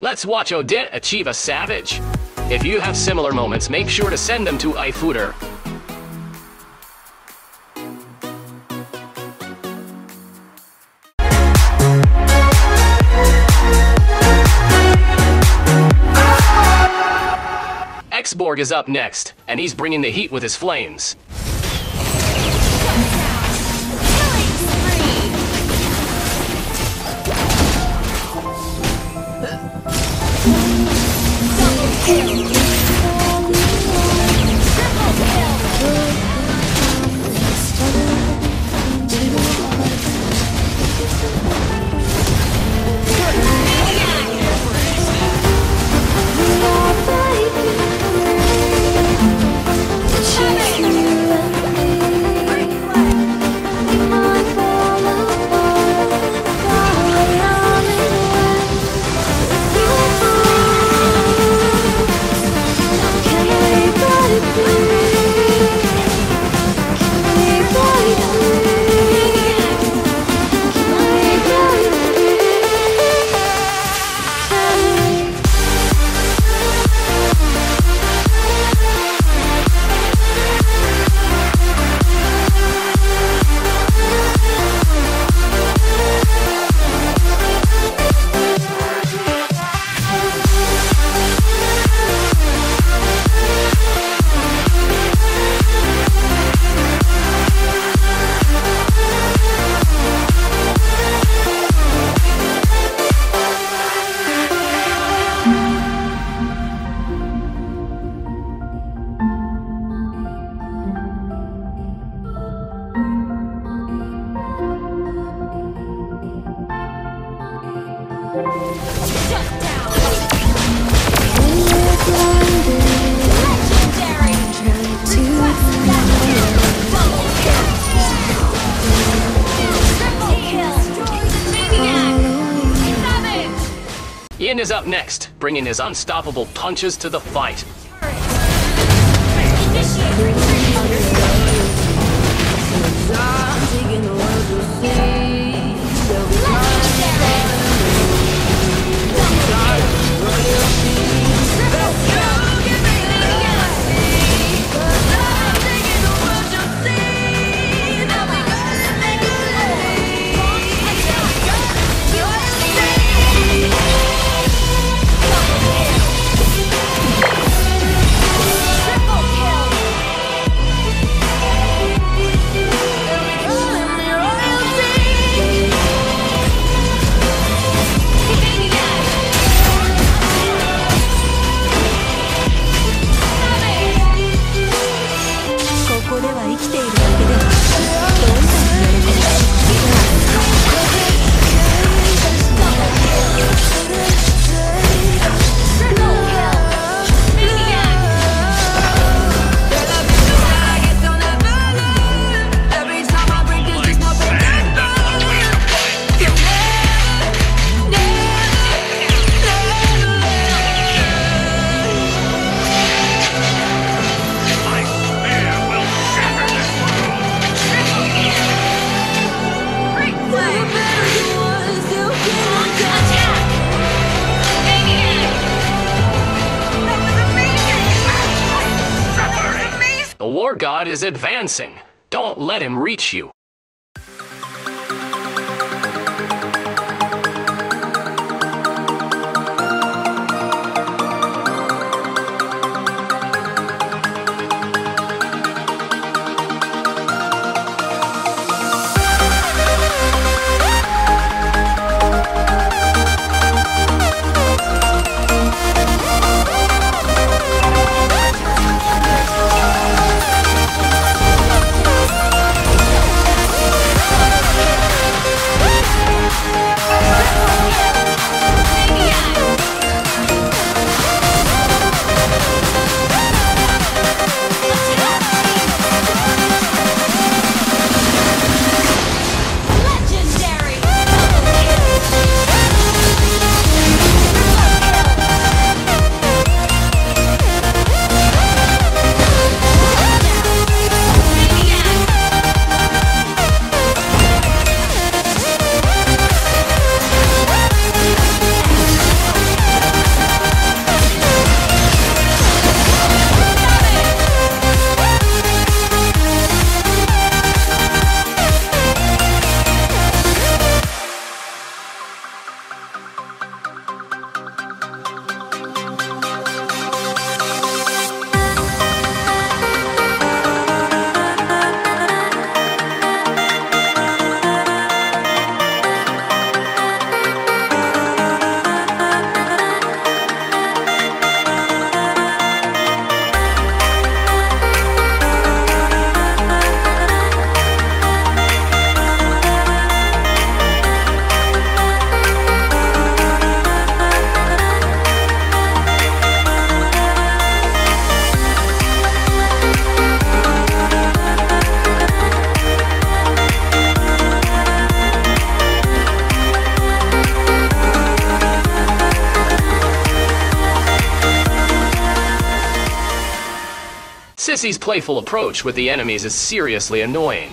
Let's watch Odette achieve a savage. If you have similar moments, make sure to send them to iFooder. X.Borg is up next, and he's bringing the heat with his flames. Is up next, bringing his unstoppable punches to the fight. God is advancing. Don't let him reach you. Cici's playful approach with the enemies is seriously annoying.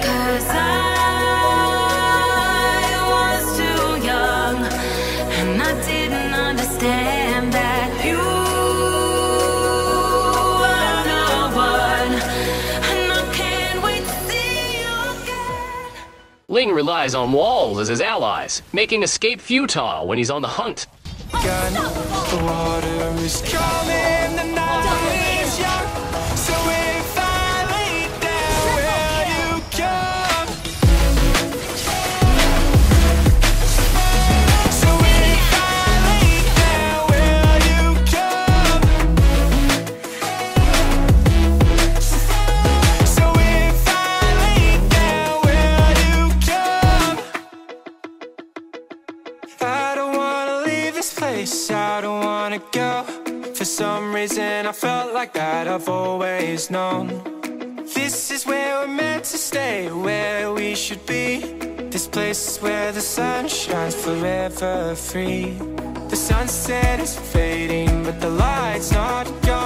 Ling relies on walls as his allies, making escape futile when he's on the hunt. gun. I don't wanna go. For some reason, I felt like that I've always known. This is where we're meant to stay, where we should be. This place where the sun shines forever free. The sunset is fading, but the light's not gone.